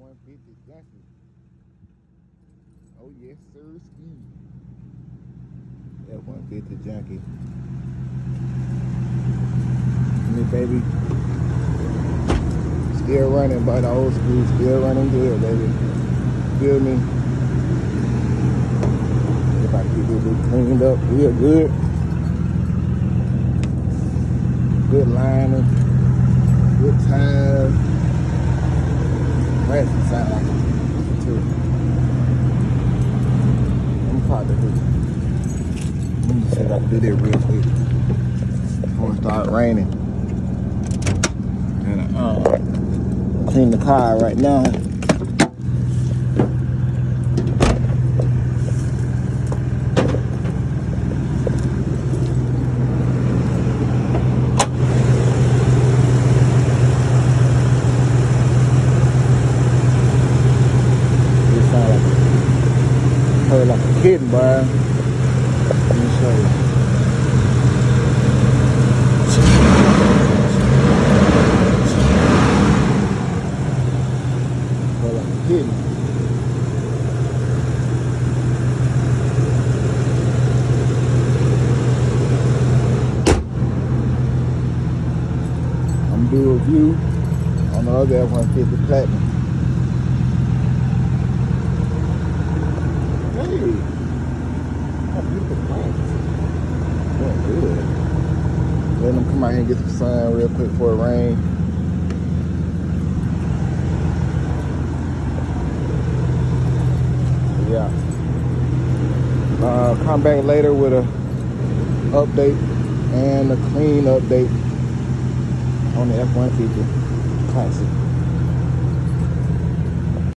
F-150 junkie. Oh yes, sir, ski. F-150 junkie. Me baby. Still running, but the old school still running good, baby. Feel me? If I get this cleaned up real good. Good lining, good tires. Right sound too. I'm proud of it. Let me see if I can do that real quick before it start raining. And uh, clean the car right now. It sound like like a kitten, boy. Let me show you. I'm gonna do a on the other F-150 Platinum. Good. Let them come out here and get some sun real quick before it rain. Yeah. Uh, come back later with a update and a clean update on the F-150 Classic.